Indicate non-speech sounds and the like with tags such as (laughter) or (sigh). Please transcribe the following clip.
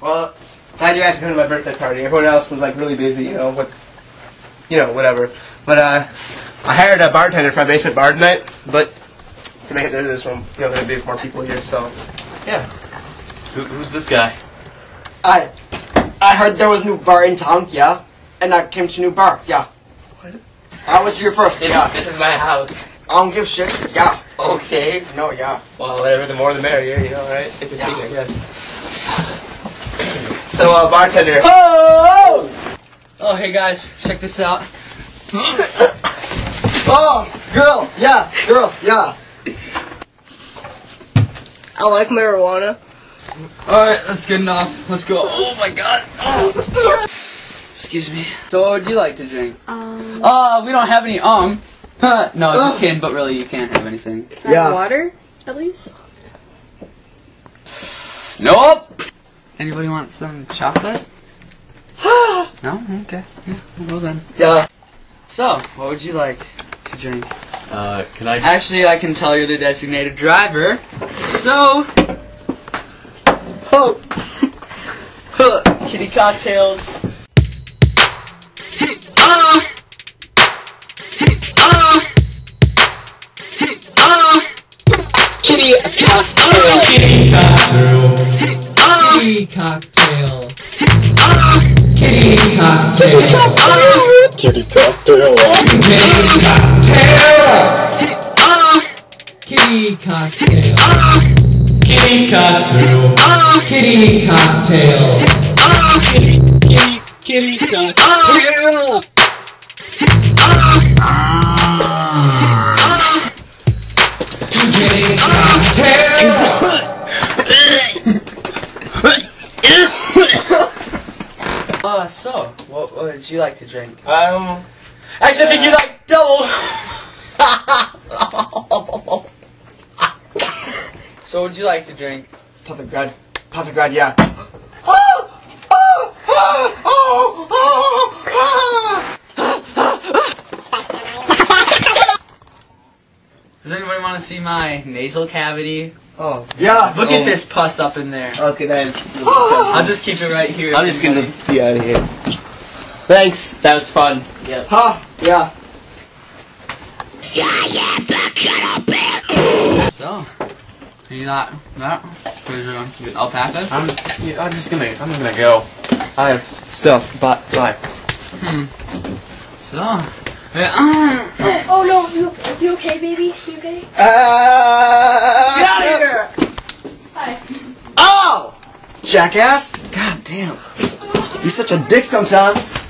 Well, glad you guys come to my birthday party. Everyone else was like really busy, you know, with, you know, whatever. But uh, I hired a bartender for my basement bar tonight. But to make it there, there's one, you know, gonna be more people here. So, yeah. Who, who's this guy? I I heard there was a new bar in town, yeah. And I came to new bar, yeah. What? I was here first, This, yeah. this is my house. I don't give shits, yeah. Okay. No, yeah. Well, whatever. The more, the merrier. You know, right? It's a Yeah. secret, I guess. So, uh, bartender. Oh! Oh, hey guys, check this out. (coughs) Oh, girl, yeah, girl, yeah. I like marijuana. Alright, that's good enough. Let's go. Oh my god. Oh. Excuse me. So what would you like to drink? Um, Uh, we don't have any um. (laughs) no, just kidding, but really you can't have anything. have Yeah. water, at least. Nope! Anybody want some chocolate? (gasps) no? Okay. Yeah, well then. Yeah. So, what would you like to drink? Uh, can I? Actually, I can tell you're the designated driver. So, Oh. (laughs) Kiddy cocktails. kiddy cocktail. Kiddy cocktail. Kiddy cocktail. Kiddy cocktail. Kiddy cocktail. Kiddy cocktail. Kiddy cocktail. Kiddy cocktail. Kiddy, kiddy, kiddy cocktail. Kiddy cocktail. Uh, so, what, what would you like to drink? Um, Actually, I think you like double. so, what would you like to drink? Pathograd. Pathograd, yeah. Does anybody want to see my nasal cavity? Oh, Yeah. Look Oh. at this pus up in there. okay, that is. (gasps) I'll just keep it right here. I'm just gonna be out of here. Thanks, that was fun. Yeah. Ha! Yeah. So, are you not, not? Where's your own? You alpaca? I'm. Yeah, I'm just gonna. I'm gonna go. I have stuff. But bye. Hmm. So, yeah, um, Oh no, you, you okay, baby? You okay? Uh, Get out of here! Hi. Oh! Jackass! God damn. He's such a dick sometimes.